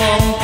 home.